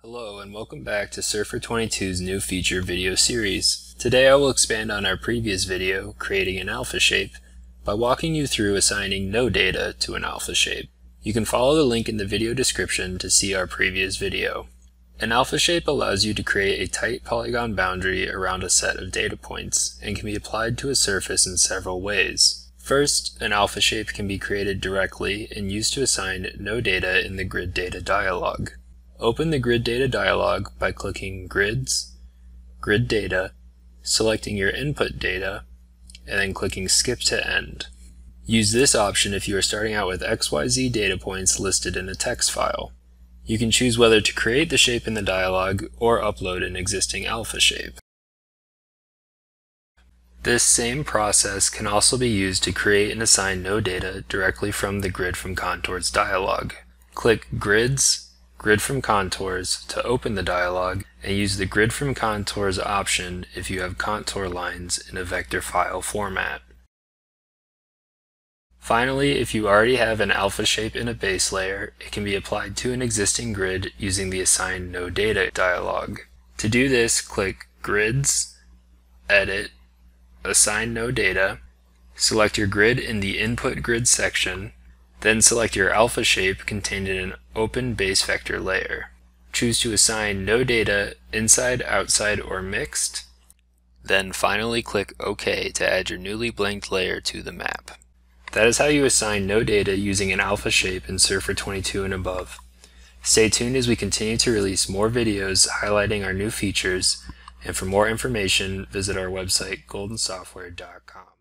Hello and welcome back to Surfer 22's new feature video series. Today I will expand on our previous video, creating an alpha shape, by walking you through assigning no data to an alpha shape. You can follow the link in the video description to see our previous video. An alpha shape allows you to create a tight polygon boundary around a set of data points and can be applied to a surface in several ways. First, an alpha shape can be created directly and used to assign no data in the grid data dialog. Open the grid data dialog by clicking Grids, Grid Data, selecting your input data, and then clicking Skip to End. Use this option if you are starting out with XYZ data points listed in a text file. You can choose whether to create the shape in the dialog or upload an existing alpha shape. This same process can also be used to create and assign no data directly from the Grid from Contours dialog. Click Grids, Grid from Contours to open the dialog and use the Grid from Contours option if you have contour lines in a vector file format. Finally, if you already have an alpha shape in a base layer, it can be applied to an existing grid using the Assign No Data dialog. To do this, click Grids, Edit, Assign No Data, select your grid in the Input Grid section, then select your alpha shape contained in an open base vector layer. Choose to assign no data inside, outside, or mixed. Then finally click OK to add your newly blanked layer to the map. That is how you assign no data using an alpha shape in Surfer 22 and above. Stay tuned as we continue to release more videos highlighting our new features, and for more information, visit our website goldensoftware.com.